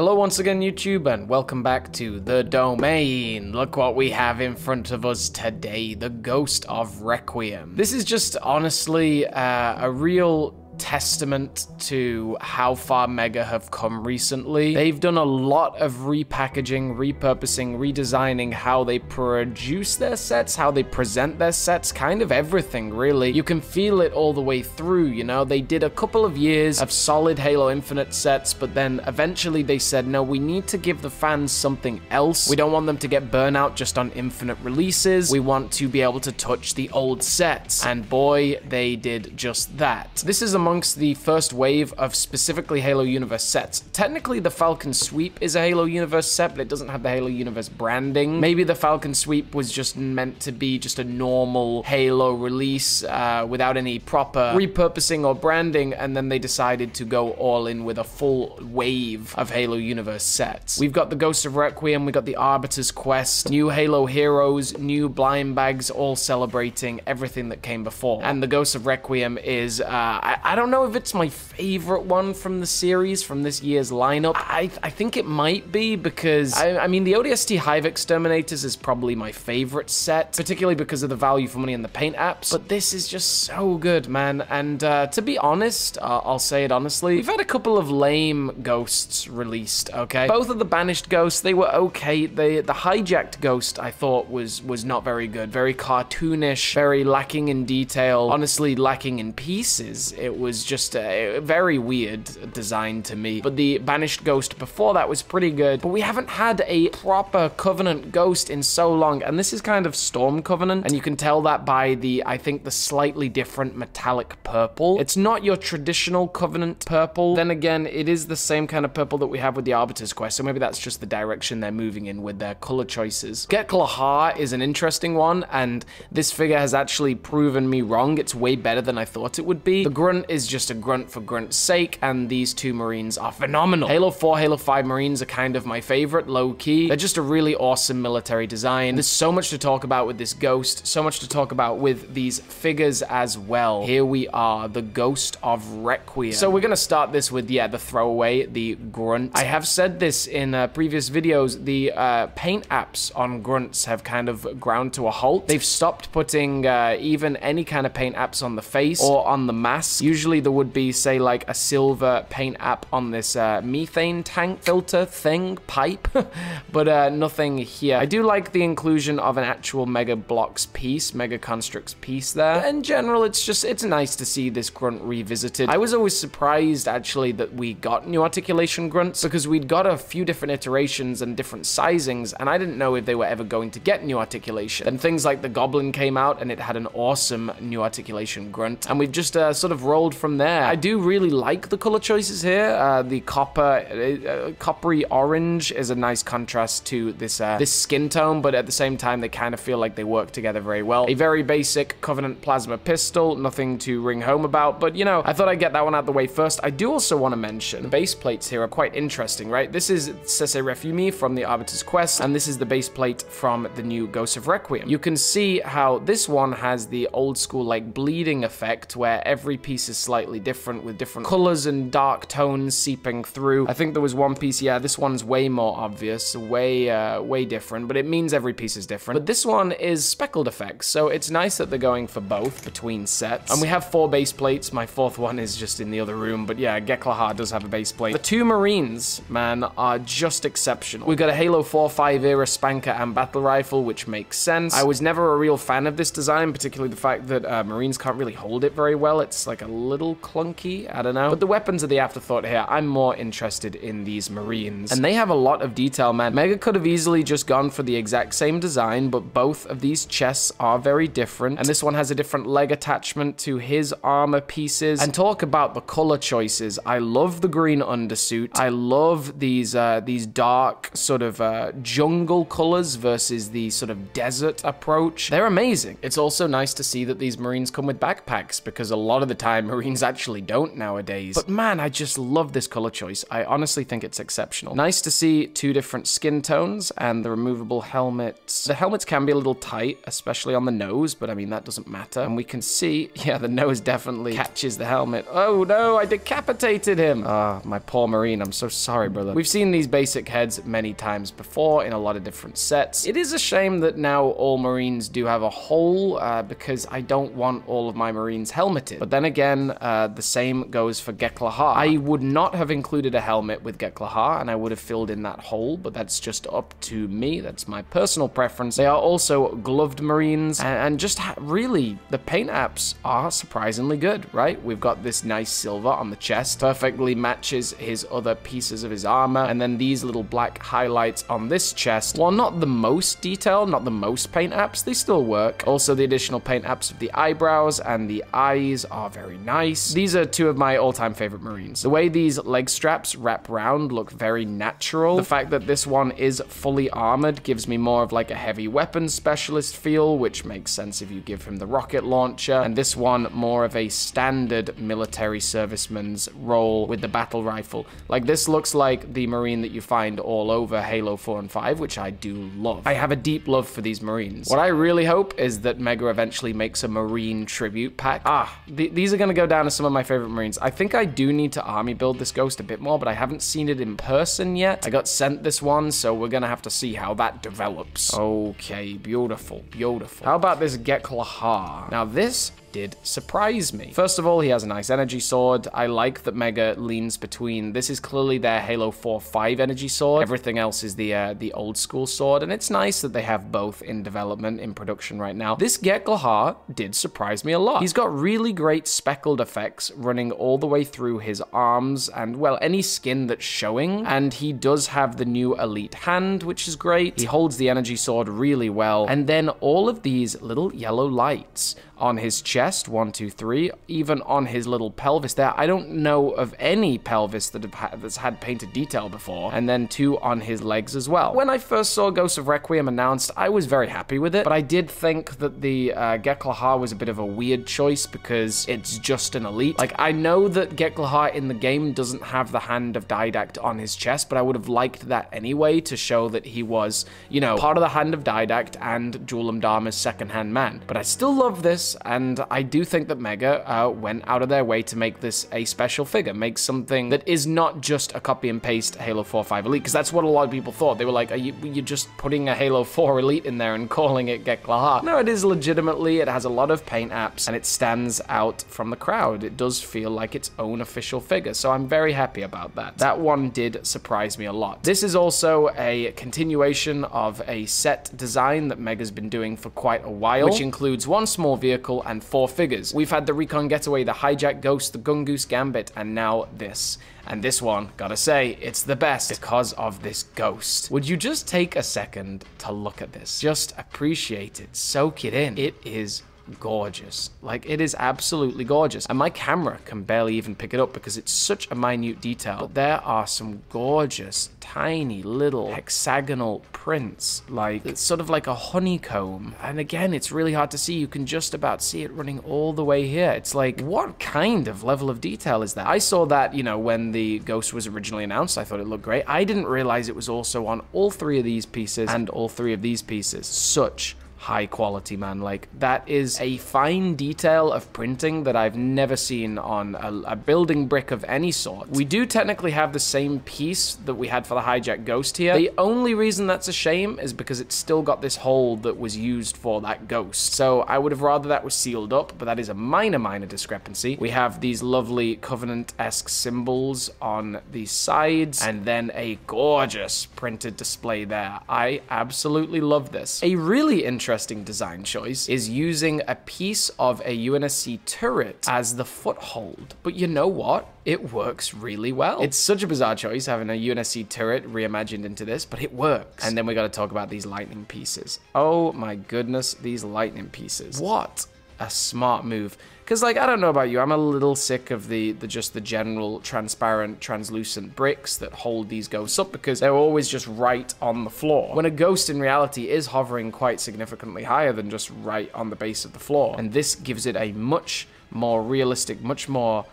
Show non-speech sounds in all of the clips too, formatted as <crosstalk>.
Hello once again YouTube and welcome back to The Domain. Look what we have in front of us today, the Ghost of Requiem. This is just honestly uh, a real testament to how far Mega have come recently. They've done a lot of repackaging, repurposing, redesigning how they produce their sets, how they present their sets, kind of everything really. You can feel it all the way through, you know? They did a couple of years of solid Halo Infinite sets, but then eventually they said, no, we need to give the fans something else. We don't want them to get burnout just on Infinite releases. We want to be able to touch the old sets. And boy, they did just that. This is among amongst the first wave of specifically Halo Universe sets. Technically, the Falcon Sweep is a Halo Universe set, but it doesn't have the Halo Universe branding. Maybe the Falcon Sweep was just meant to be just a normal Halo release uh, without any proper repurposing or branding, and then they decided to go all in with a full wave of Halo Universe sets. We've got the Ghost of Requiem, we've got the Arbiter's Quest, new Halo heroes, new blind bags, all celebrating everything that came before. And the Ghost of Requiem is, uh, I, I don't know if it's my favorite one from the series, from this year's lineup. I, I think it might be because, I, I mean, the ODST Hive Exterminators is probably my favorite set, particularly because of the value for money in the paint apps. But this is just so good, man. And uh, to be honest, uh, I'll say it honestly, we've had a couple of lame ghosts released, okay? Both of the banished ghosts, they were okay. They, the hijacked ghost, I thought, was, was not very good. Very cartoonish, very lacking in detail, honestly lacking in pieces. It was was just a very weird design to me. But the Banished Ghost before that was pretty good. But we haven't had a proper Covenant Ghost in so long. And this is kind of Storm Covenant. And you can tell that by the, I think, the slightly different metallic purple. It's not your traditional Covenant purple. Then again, it is the same kind of purple that we have with the Arbiter's Quest. So maybe that's just the direction they're moving in with their color choices. Gek'lahar is an interesting one. And this figure has actually proven me wrong. It's way better than I thought it would be. The Grunt is just a grunt for grunt's sake, and these two Marines are phenomenal. Halo 4, Halo 5 Marines are kind of my favorite, low-key. They're just a really awesome military design. There's so much to talk about with this Ghost, so much to talk about with these figures as well. Here we are, the Ghost of Requiem. So we're gonna start this with, yeah, the throwaway, the grunt. I have said this in uh, previous videos, the uh, paint apps on grunts have kind of ground to a halt. They've stopped putting uh, even any kind of paint apps on the face or on the mask. Usually usually there would be, say, like a silver paint app on this uh, methane tank filter thing, pipe, <laughs> but uh, nothing here. I do like the inclusion of an actual Mega Bloks piece, Mega Construx piece there. In general, it's just, it's nice to see this grunt revisited. I was always surprised, actually, that we got new articulation grunts, because we'd got a few different iterations and different sizings, and I didn't know if they were ever going to get new articulation. And things like the Goblin came out, and it had an awesome new articulation grunt, and we've just uh, sort of rolled from there. I do really like the color choices here. Uh, the copper, uh, coppery orange is a nice contrast to this uh, this skin tone, but at the same time, they kind of feel like they work together very well. A very basic Covenant plasma pistol, nothing to ring home about, but you know, I thought I'd get that one out the way first. I do also want to mention the base plates here are quite interesting, right? This is Sesa 'Refumee from the Arbiter's Quest, and this is the base plate from the new Ghost of Requiem. You can see how this one has the old school like bleeding effect where every piece is slightly different with different colors and dark tones seeping through. I think there was one piece, yeah, this one's way more obvious, way, uh, way different, but it means every piece is different. But this one is speckled effects, so it's nice that they're going for both between sets. And we have four base plates. My fourth one is just in the other room, but yeah, Gek'lahar does have a base plate. The two Marines, man, are just exceptional. We've got a Halo 4-5 era SPNKr and battle rifle, which makes sense. I was never a real fan of this design, particularly the fact that uh, Marines can't really hold it very well. It's like a little clunky, I don't know. But the weapons are the afterthought here. I'm more interested in these Marines. And they have a lot of detail, man. Mega could have easily just gone for the exact same design, but both of these chests are very different. And this one has a different leg attachment to his armor pieces. And talk about the color choices. I love the green undersuit. I love these, uh, these dark sort of uh, jungle colors versus the sort of desert approach. They're amazing. It's also nice to see that these Marines come with backpacks because a lot of the time Marines actually don't nowadays. But man, I just love this color choice. I honestly think it's exceptional. Nice to see two different skin tones and the removable helmets. The helmets can be a little tight, especially on the nose, but I mean, that doesn't matter. And we can see, <laughs> yeah, the nose definitely catches the helmet. Oh no, I decapitated him. Ah, oh, my poor Marine. I'm so sorry, brother. We've seen these basic heads many times before in a lot of different sets. It is a shame that now all Marines do have a hole uh, because I don't want all of my Marines helmeted. But then again, uh, the same goes for Gek-'Lhar. I would not have included a helmet with Gek-'Lhar and I would have filled in that hole, but that's just up to me. That's my personal preference. They are also gloved Marines and, and just really the paint apps are surprisingly good, right? We've got this nice silver on the chest, perfectly matches his other pieces of his armor. And then these little black highlights on this chest, while not the most detail, not the most paint apps, they still work. Also the additional paint apps of the eyebrows and the eyes are very nice. These are two of my all-time favorite Marines. The way these leg straps wrap around look very natural. The fact that this one is fully armored gives me more of like a heavy weapons specialist feel, which makes sense if you give him the rocket launcher. And this one more of a standard military serviceman's role with the battle rifle. Like this looks like the Marine that you find all over Halo 4 and 5, which I do love. I have a deep love for these Marines. What I really hope is that Mega eventually makes a Marine tribute pack. Ah, th these are to go down as some of my favorite Marines. I think I do need to army build this Ghost a bit more, but I haven't seen it in person yet. I got sent this one, so we're going to have to see how that develops. Okay, beautiful, beautiful. How about this Gek-'Lhar? Now this did surprise me. First of all, he has a nice energy sword. I like that Mega leans between. This is clearly their Halo 4 5 energy sword. Everything else is the uh, the old school sword, and it's nice that they have both in development, in production right now. This Gek-'Lhar did surprise me a lot. He's got really great speckled effects running all the way through his arms and, well, any skin that's showing, and he does have the new elite hand, which is great. He holds the energy sword really well, and then all of these little yellow lights on his chest, one, two, three, even on his little pelvis there. I don't know of any pelvis that ha that's had painted detail before. And then two on his legs as well. When I first saw Ghost of Requiem announced, I was very happy with it, but I did think that the uh, was a bit of a weird choice because it's just an elite. Like, I know that Gek-'Lhar in the game doesn't have the hand of Didact on his chest, but I would have liked that anyway to show that he was, you know, part of the hand of Didact and Jul Mdama's second-hand man. But I still love this and I do think that Mega uh, went out of their way to make this a special figure, make something that is not just a copy and paste Halo 4 5 Elite, because that's what a lot of people thought. They were like, are you, you're just putting a Halo 4 Elite in there and calling it Gek-'Lhar. No, it is legitimately, it has a lot of paint apps, and it stands out from the crowd. It does feel like its own official figure, so I'm very happy about that. That one did surprise me a lot. This is also a continuation of a set design that Mega's been doing for quite a while, which includes one small vehicle vehicle and four figures. We've had the Recon Getaway, the Hijack Ghost, the Gungoose Gambit, and now this. And this one, gotta say, it's the best because of this ghost. Would you just take a second to look at this? Just appreciate it, soak it in. It is gorgeous. Like, it is absolutely gorgeous. And my camera can barely even pick it up because it's such a minute detail. But there are some gorgeous, tiny little hexagonal prints. Like, it's sort of like a honeycomb. And again, it's really hard to see. You can just about see it running all the way here. It's like, what kind of level of detail is that? I saw that, you know, when the Ghost was originally announced. I thought it looked great. I didn't realize it was also on all three of these pieces and all three of these pieces. Such high quality, man. Like, that is a fine detail of printing that I've never seen on a, a, building brick of any sort. We do technically have the same piece that we had for the Hijack Ghost here. The only reason that's a shame is because it's still got this hole that was used for that ghost. So I would have rather that was sealed up, but that is a minor, minor discrepancy. We have these lovely Covenant-esque symbols on the sides, and then a gorgeous printed display there. I absolutely love this. A really interesting interesting design choice is using a piece of a UNSC turret as the foothold. But you know what? It works really well. It's such a bizarre choice having a UNSC turret reimagined into this, but it works. And then we got to talk about these lightning pieces. Oh my goodness, these lightning pieces. What a smart move. Because, like, I don't know about you, I'm a little sick of the, the just the general transparent, translucent bricks that hold these ghosts up because they're always just right on the floor. When a ghost in reality is hovering quite significantly higher than just right on the base of the floor. And this gives it a much more realistic, much more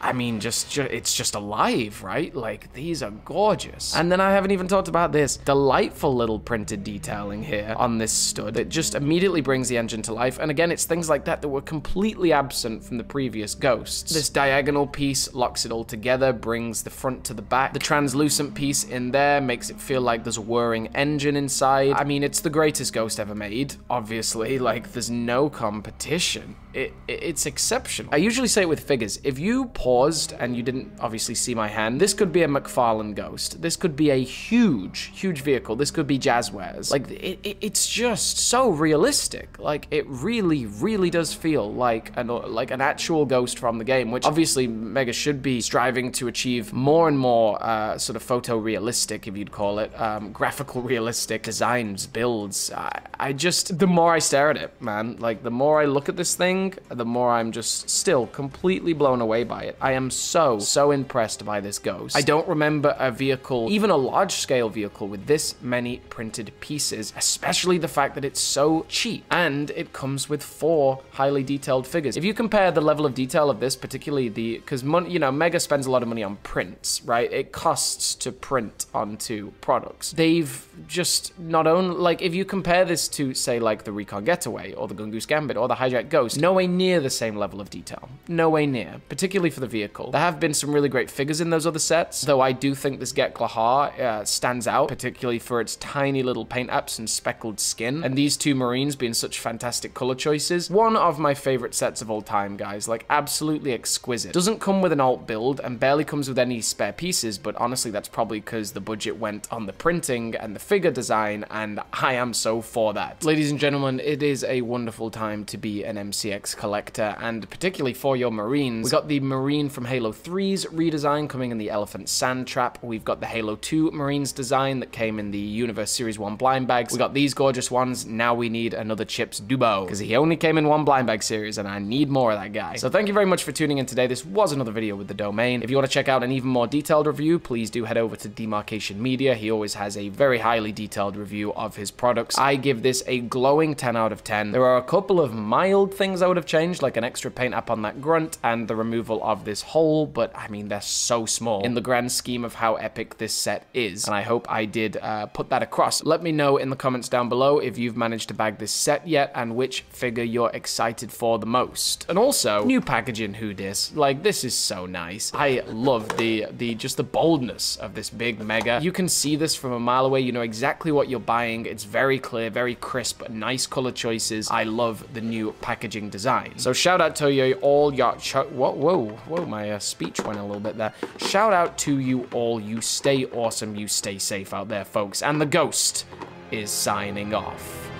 I mean, just, it's just alive, right? Like these are gorgeous. And then I haven't even talked about this delightful little printed detailing here on this stud. It just immediately brings the engine to life. And again, it's things like that that were completely absent from the previous Ghosts. This diagonal piece locks it all together, brings the front to the back. The translucent piece in there makes it feel like there's a whirring engine inside. I mean, it's the greatest Ghost ever made, obviously. Like, there's no competition. It, it, it's exceptional. I usually say it with figures. If you paused and you didn't obviously see my hand, this could be a McFarlane Ghost. This could be a huge, huge vehicle. This could be Jazwares. Like, it, it, it's just so realistic. Like, it really, really does feel like an, like an actual Ghost from the game, which obviously Mega should be striving to achieve more and more uh, sort of photorealistic, if you'd call it, um, graphical <laughs> realistic designs, builds. I, I just, the more I stare at it, man, like, the more I look at this thing, the more I'm just still completely blown away by it. I am so, so impressed by this Ghost. I don't remember a vehicle, even a large-scale vehicle with this many printed pieces, especially the fact that it's so cheap. And it comes with four highly detailed figures. If you compare the level of detail of this, particularly the, because, you know, Mega spends a lot of money on prints, right? It costs to print onto products. They've just not only, like, if you compare this to, say, like the Recon Getaway or the Gungoose Gambit or the Hijack Ghost, no way near the same level of detail. No way near, particularly for the vehicle. There have been some really great figures in those other sets, though I do think this Gek-'Lhar uh, stands out, particularly for its tiny little paint apps and speckled skin, and these two Marines being such fantastic color choices. One of my favorite sets of all time, guys, like absolutely exquisite. Doesn't come with an alt build and barely comes with any spare pieces, but honestly, that's probably because the budget went on the printing and the figure design, and I am so for that. Ladies and gentlemen, it is a wonderful time to be an MCX collector, and particularly for your Marines. We got the Marine from Halo 3's redesign coming in the Elephant Sand Trap. We've got the Halo 2 Marines design that came in the Universe Series 1 blind bags. We got these gorgeous ones. Now we need another Chips Dubbo, because he only came in one blind bag series, and I need more of that guy. So thank you very much for tuning in today. This was another video with the domain. If you want to check out an even more detailed review, please do head over to Demarcation Media. He always has a very highly detailed review of his products. I give this a glowing 10 out of 10. There are a couple of mild things I would have changed, like an extra paint app on that grunt and the removal of this hole, but I mean, they're so small in the grand scheme of how epic this set is, and I hope I did uh, put that across. Let me know in the comments down below if you've managed to bag this set yet and which figure you're excited for the most. And also, new packaging who dis. Like, this is so nice. I love the, the just the boldness of this big mega. You can see this from a mile away. You know exactly what you're buying. It's very clear, very crisp, nice color choices. I love the new packaging design. So shout out to you all, your whoa, whoa, whoa, my uh, speech went a little bit there. Shout out to you all. You stay awesome. You stay safe out there, folks. And the ghost is signing off.